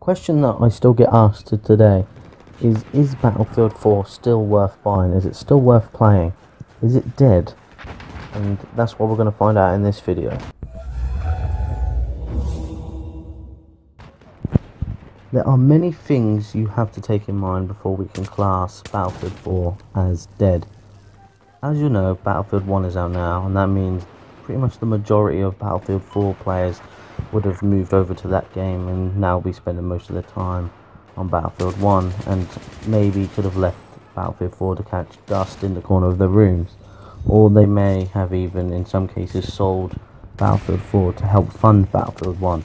question that I still get asked to today is is Battlefield 4 still worth buying? Is it still worth playing? Is it dead? And that's what we're going to find out in this video. There are many things you have to take in mind before we can class Battlefield 4 as dead. As you know, Battlefield 1 is out now, and that means pretty much the majority of Battlefield 4 players would have moved over to that game and now be spending most of their time on Battlefield 1 and maybe could have left Battlefield 4 to catch dust in the corner of their rooms or they may have even in some cases sold Battlefield 4 to help fund Battlefield 1.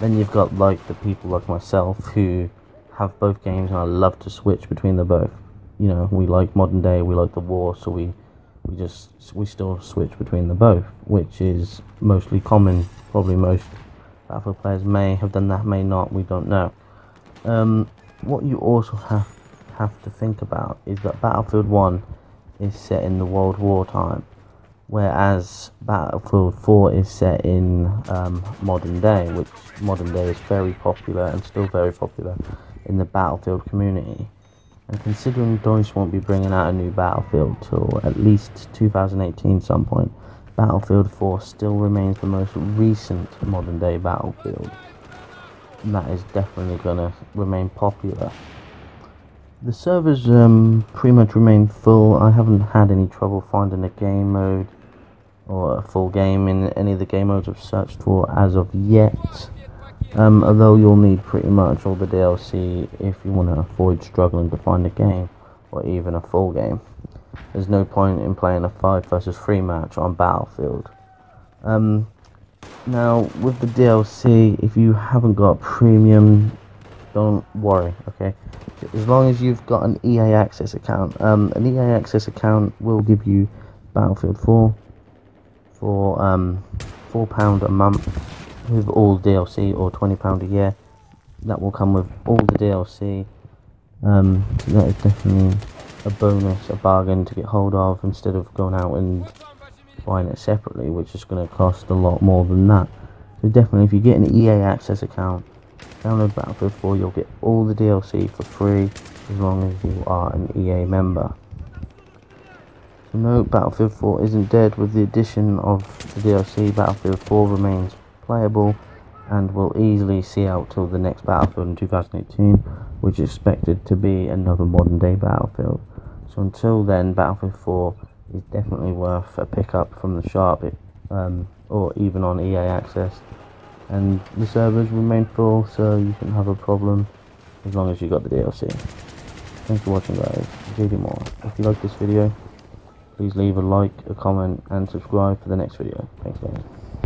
Then you've got like the people like myself who have both games and I love to switch between the both. You know, we like modern day, we like the war, so we we just we still switch between the both, which is mostly common. Probably most Battlefield players may have done that, may not. We don't know. Um, what you also have have to think about is that Battlefield One is set in the World War time, whereas Battlefield 4 is set in um, modern day, which modern day is very popular and still very popular in the Battlefield community. And considering DICE won't be bringing out a new Battlefield till at least 2018 some point, Battlefield 4 still remains the most recent modern day Battlefield. And that is definitely going to remain popular. The servers um, pretty much remain full. I haven't had any trouble finding a game mode or a full game in any of the game modes I've searched for as of yet. Um, although you'll need pretty much all the DLC if you want to avoid struggling to find a game or even a full game. There's no point in playing a 5 versus 3 match on Battlefield. Um, now, with the DLC, if you haven't got premium, don't worry, okay? As long as you've got an EA Access account, um, an EA Access account will give you Battlefield 4 for um, £4 a month with all DLC or £20 a year. That will come with all the DLC. Um, that is definitely a bonus, a bargain to get hold of instead of going out and buying it separately, which is going to cost a lot more than that. So definitely, if you get an EA Access account, download Battlefield 4, you'll get all the DLC for free as long as you are an EA member. So no, Battlefield 4 isn't dead. With the addition of the DLC, Battlefield 4 remains playable and will easily see out till the next Battlefield in 2018, which is expected to be another modern day Battlefield. So until then, Battlefield 4 is definitely worth a pickup from the shop, um, or even on EA Access. And the servers remain full, so you shouldn't have a problem as long as you got the DLC. Thanks for watching guys, JDMorter. If you like this video, please leave a like, a comment, and subscribe for the next video. Thanks guys.